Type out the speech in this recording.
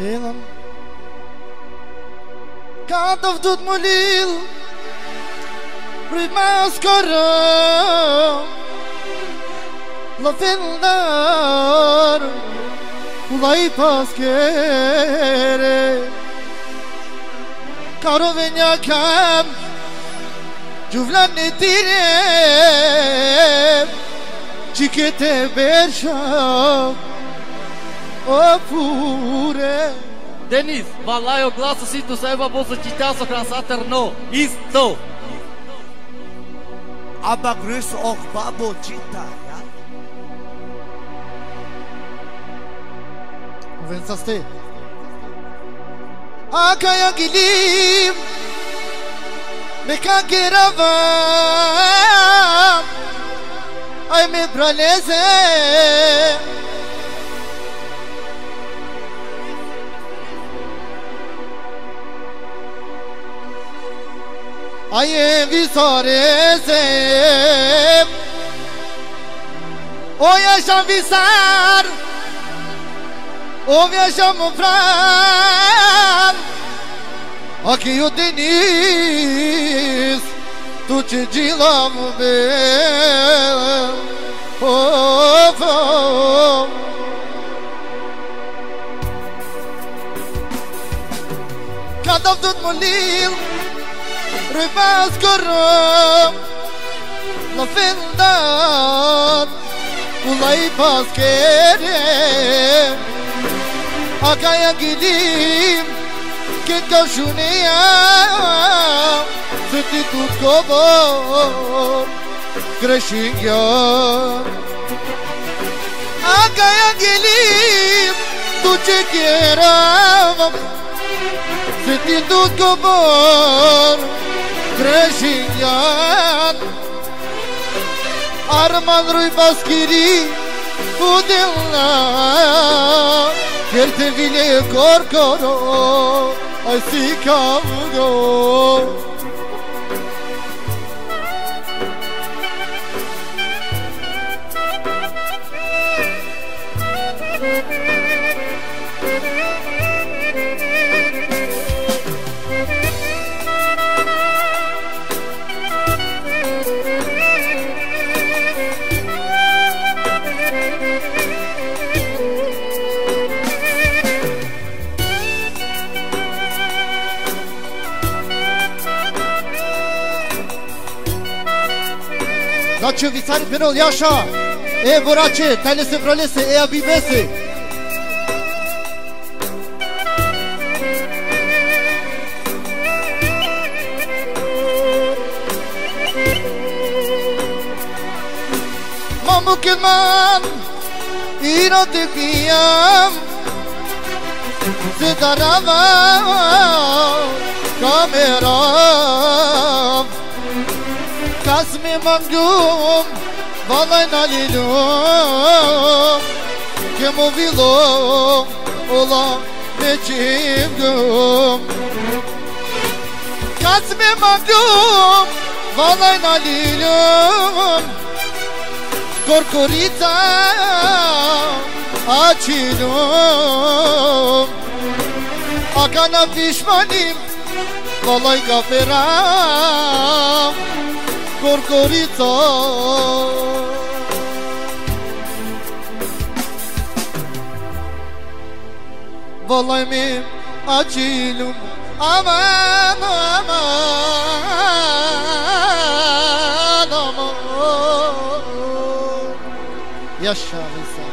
Elan Ka të vdut më lill Bryt me skorëm Në fillar Ula i paskere Karove një kam Gjuvlan në tire. Qike bërshëm ofure Denis, vallahi o glasu si tu seva bosu čitaso krasater no, isto. Aba grüß auch oh, Babo Chita, ja? A ti. Akaya gilim, meka giravam, a me bralezem. Aye visore se Oi yaşam visar Oi yaşam frar Aqui o Denis Tu te de lavo meu oh, oh, oh. Kadavdut molim ربع أذكرهم lafından Bulayıp askere Akaya gideyim Git kaşuniya Sıtı tut kobor Greşin yok Akaya gelip Tu çekerim Sıtı tut kobor Janë Arman rui baskiri Udilla Kerte vile korkoro Ay si kavgo Znači vicari penol yaşa. E buraçı telesi prolesi e abibesi Mamu keman Ino te piyam Se Mangum Valaj na lilum Kemu vilum Ola me çimgum Kasmi mangum Valaj na lilum Açilum. Akana pişmanim Valaj gaferam Korkorica Vallahi mi acilum? Aman aman aman Yaşa Rıza